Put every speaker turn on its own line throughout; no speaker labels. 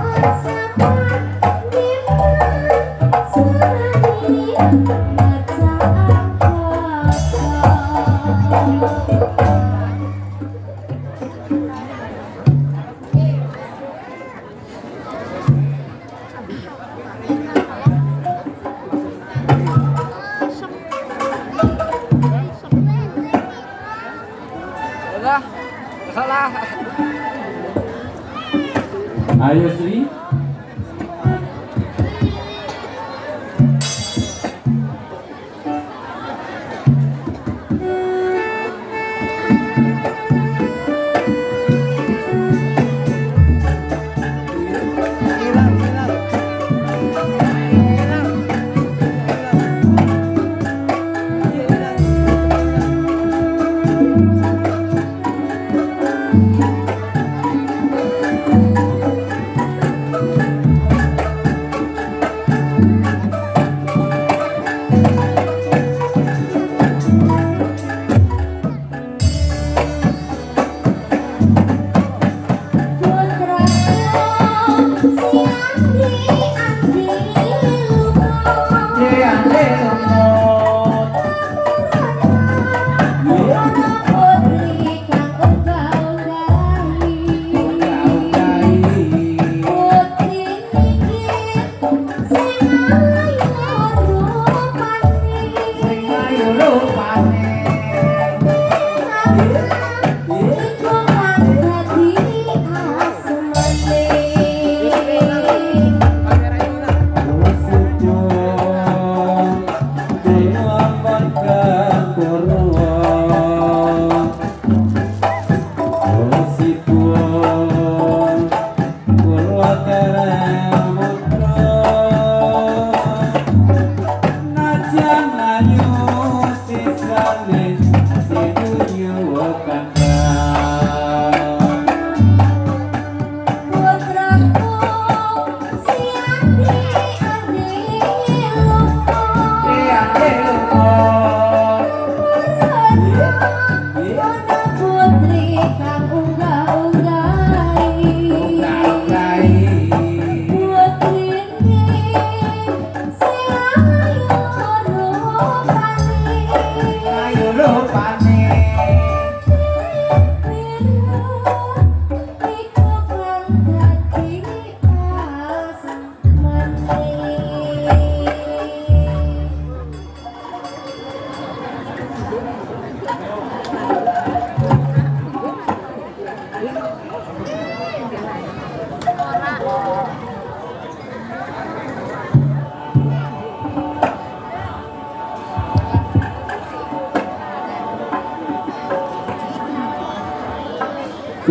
Oh,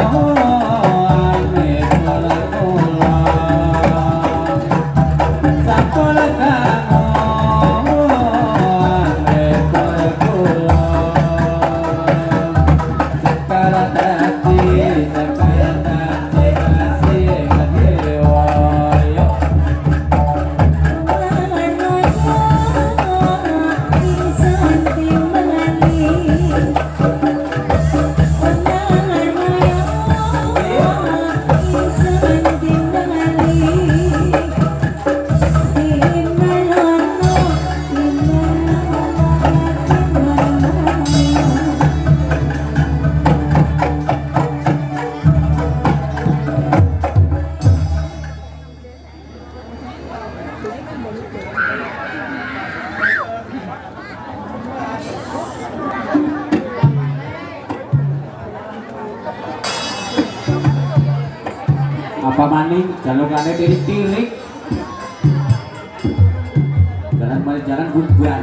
Oh. jangan jangan butuhan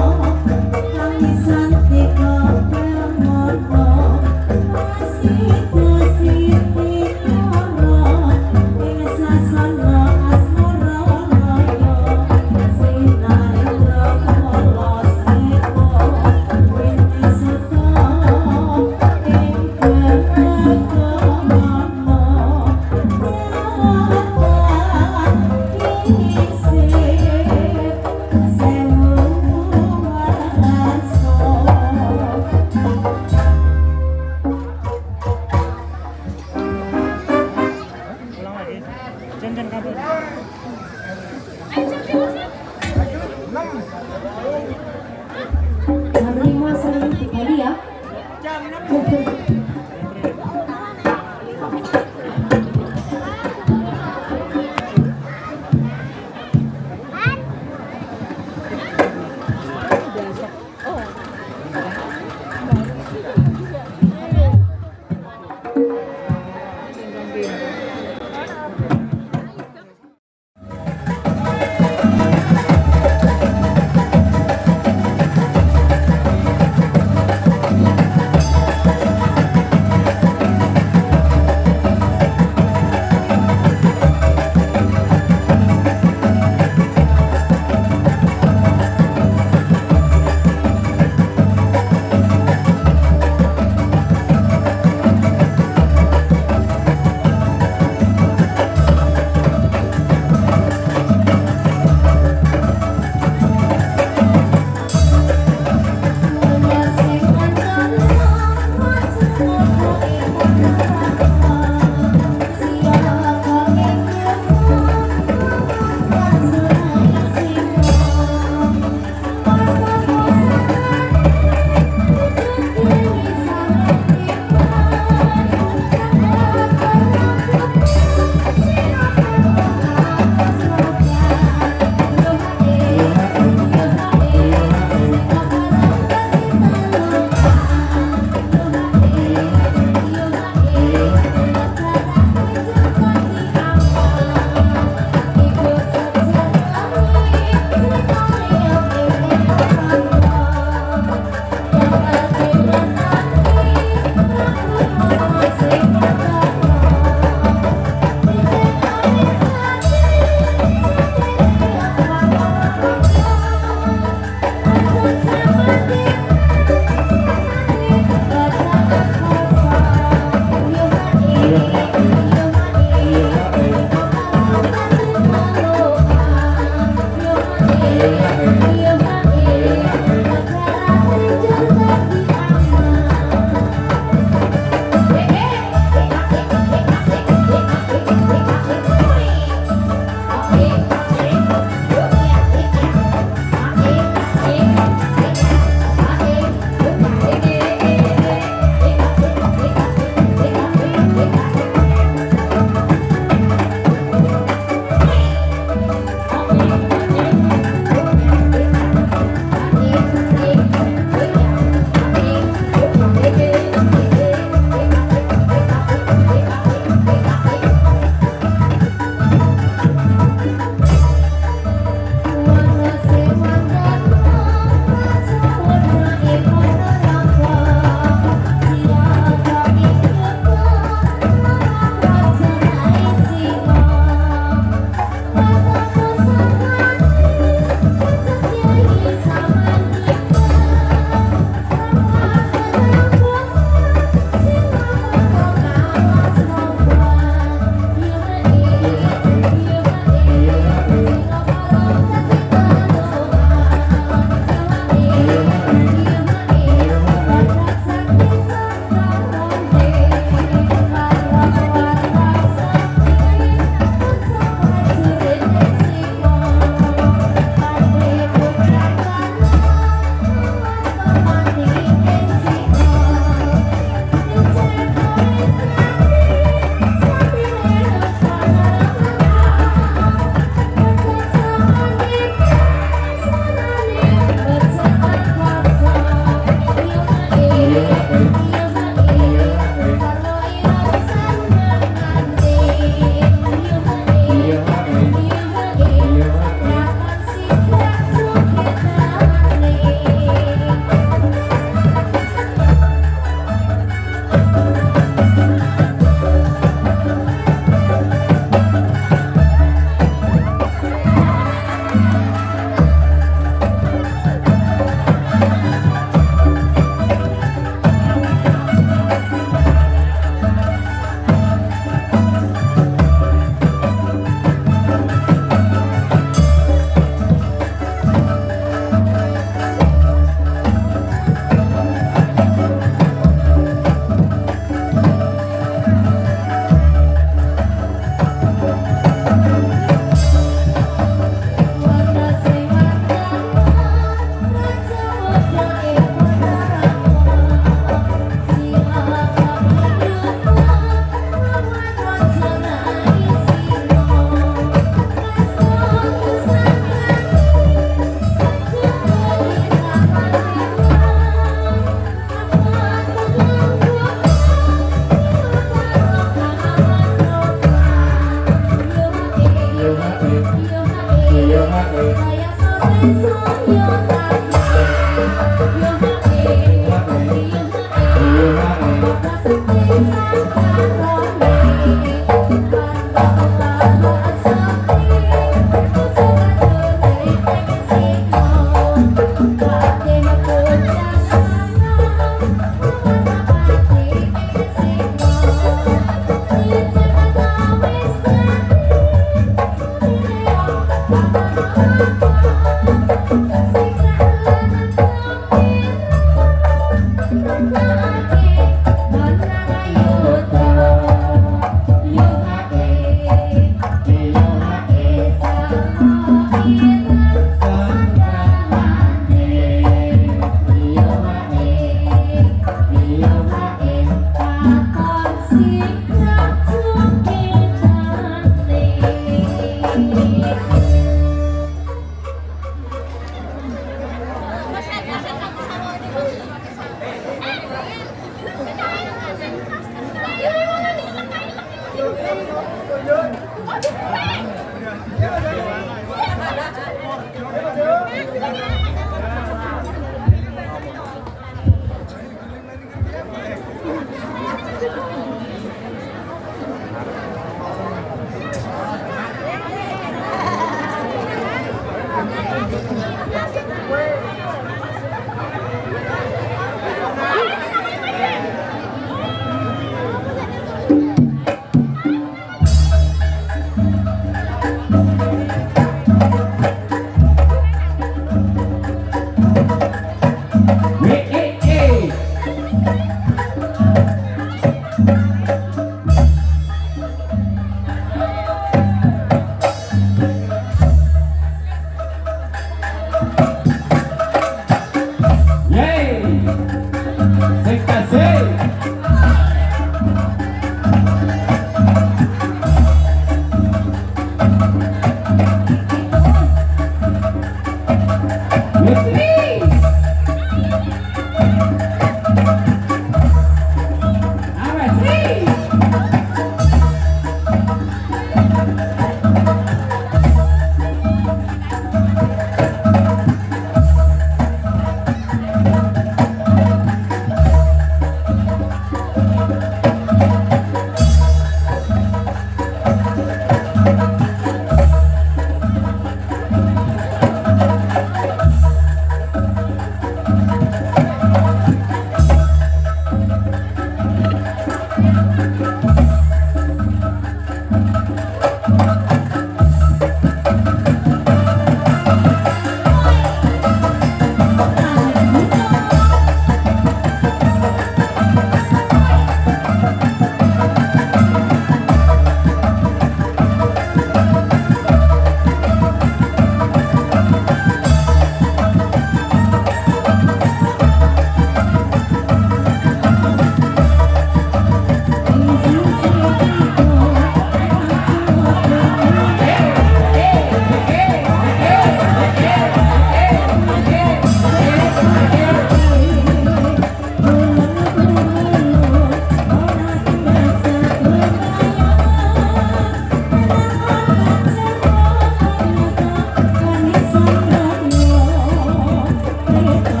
Oh,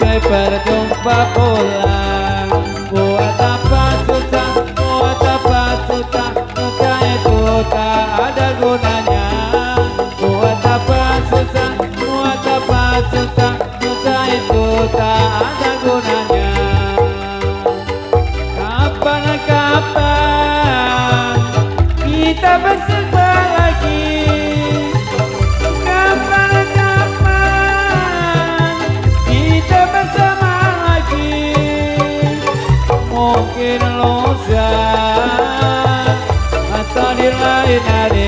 sampai berjumpa pulang. Buat apa susah, buat apa susah? Susah itu tak ada gunanya. Buat apa susah, buat apa susah? Susah itu tak ada gunanya added